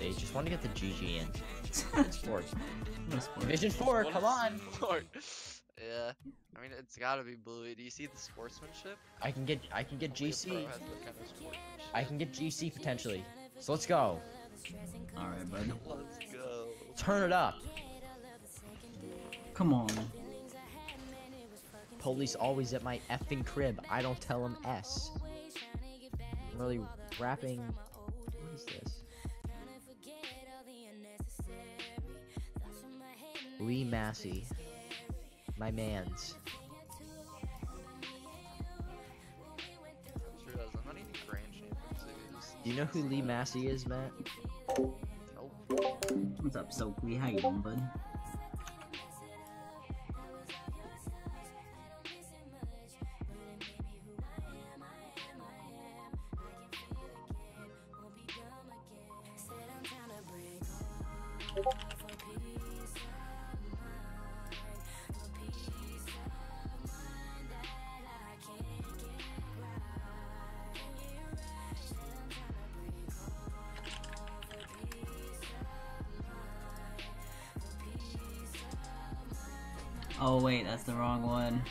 They just want to get the GG in. Sports. What sport? Division 4, come on! sport. Yeah. I mean, it's gotta be blue. Do you see the sportsmanship? I can get I can get Bluey GC. kind of. I can get GC potentially. So let's go. Alright, bud. Let's go. Turn it up. Come on. Police always at my effing crib. I don't tell them S. I'm really rapping. Lee Massey. My mans. Sure does. I'm not even grand. Do you know who Lee Massey is, Matt? Nope. What's up, Soakley? How you doing, bud? Oh wait, that's the wrong one.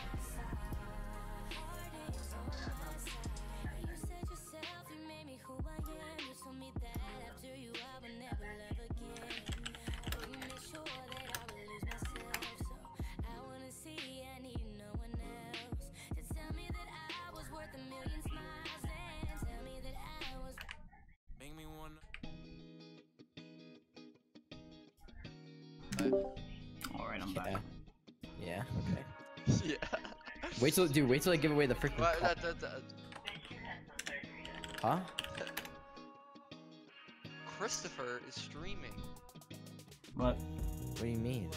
Alright, I'm back. Yeah. Yeah. Okay. yeah. Wait till, dude. Wait till I give away the freaking. What, cup. that, that, that, Huh? Christopher is streaming. What? What do you mean?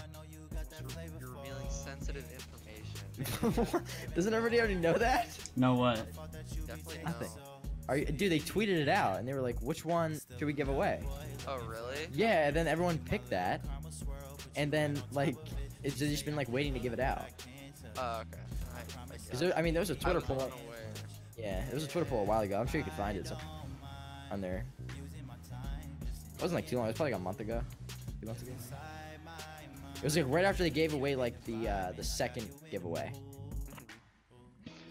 You're revealing sensitive information. Doesn't everybody already know that? No what? Definitely no. Nothing. Are you, dude, they tweeted it out and they were like, "Which one should we give away?" Oh, really? Yeah, and then everyone picked that, and then like it's just been like waiting to give it out. Oh, okay. I, I, Is guess. there, I mean, there was a Twitter poll. unaware. Yeah, there was a Twitter poll a while ago. I'm sure you could find it some, on there. It wasn't like too long. It was probably like a month ago. Two months ago. It was like right after they gave away like the uh, the second giveaway,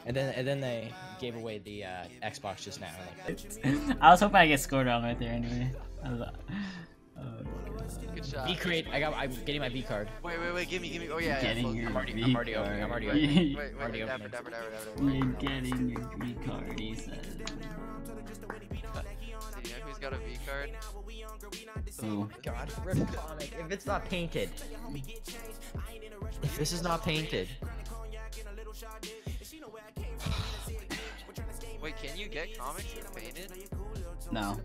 and then and then they gave away the uh, Xbox just now. Like, I was hoping I get scored on right there anyway. I was, Good shot. V crate. I got. I'm getting my V card. Wait, wait, wait. Give me, give me. Oh yeah, yeah. getting close. your I'm already- V I'm already opening, I'm already Wait, opening. wait, wait, Already wait. Dapper, dapper, dapper, dapper. You're getting your V card, he says. Do you know who's got a V card? Ooh. God, rip comic. If it's not painted. If this is not painted. Wait, can you get comics that are painted? No.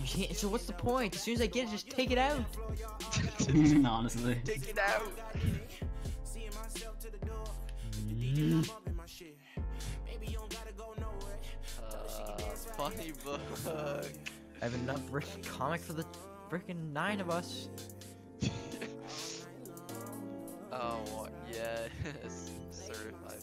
You can't, so what's the point? As soon as I get it, just take it out. Honestly. Take it out. Uh, funny book. I have enough freaking comic for the freaking nine of us. Oh, what? yes. Certified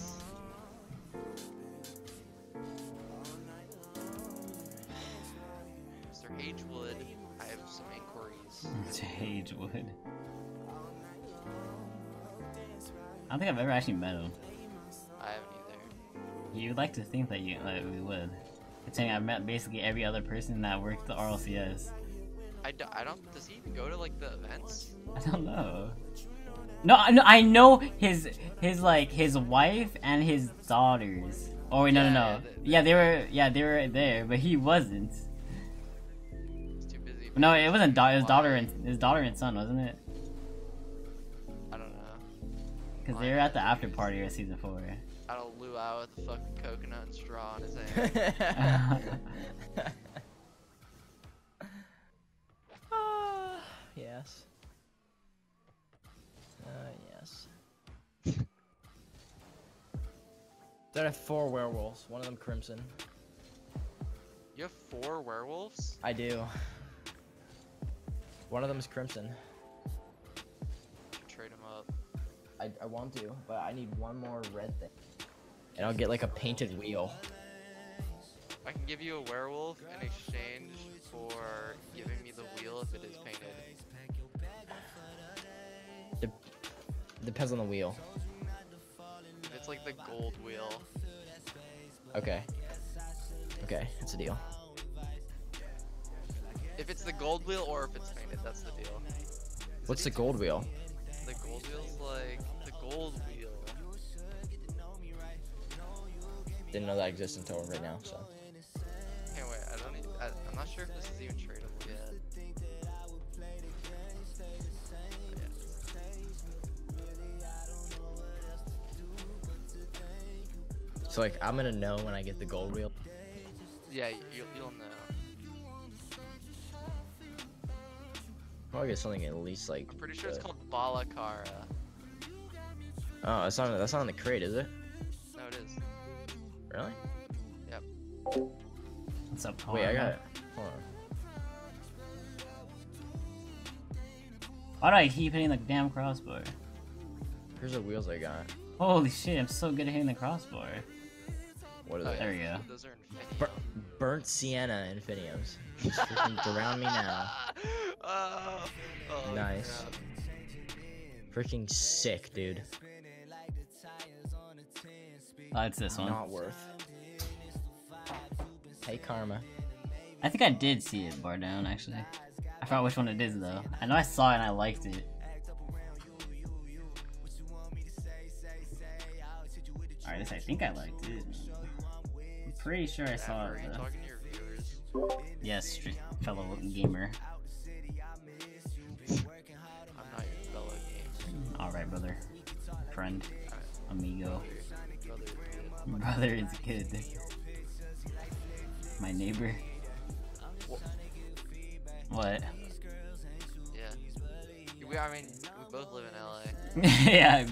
Sagewood. I don't think I've ever actually met him. I haven't either. You'd like to think that you that we would. Considering I've met basically every other person that worked the RLCS. I, do, I don't. Does he even go to like the events? I don't know. No, I know, I know his his like his wife and his daughters. Oh wait, no, Yeah, no, no. they- Yeah, they were yeah they were there, but he wasn't. He's too busy. No, it wasn't. Da- it was daughter and his daughter and son, wasn't it? I don't know. Because they were at the after party of season four. I don't luau with a fucking coconut and straw in his hand. Ah, yes. Uh, yes. There are four werewolves. One of them crimson. you have four werewolves? I do. One of them is crimson. Trade them up. I, I want to, but I need one more red thing. And I'll get like a painted wheel. I can give you a werewolf in exchange for giving me the wheel if it is painted. Depends on the wheel. If it's like the gold wheel. Okay. Okay, that's a deal. If it's the gold wheel or if it's painted, that's the deal. What's the gold wheel? The gold wheel's like the gold wheel. Didn't know that existed until right now, so. Hey, wait, I don't. Even, I, I'm not sure if this is even tradable yet. So like, I'm gonna know when I get the gold wheel. Yeah, you'll, you'll know. Probably get something at least like. I'm pretty sure it's called Ballacarra. Oh, that's not that's not on the crate, is it? No, it is. Really? Yep. What's up, Wait, I got it. Hold on. Why do I keep hitting the damn crossbar? Here's the wheels I got. Holy shit, I'm so good at hitting the crossbar. What are Oh, they? There you go. Those are Bur- burnt sienna infiniums. Just freaking surround me now. oh, oh, Nice. crap. Freaking sick, dude. Oh, it's this one. Not worth. Hey, Karma. I think I did see it bar down actually. I forgot which one it is though. I know I saw it and I liked it. Alright, this I think I liked it. I'm pretty sure I saw it you though. talking to your viewers? Yes, fellow gamer. Friend. Amigo. Brother, Brother is good. My neighbor. What? yeah. We, I mean, we both live in LA. yeah,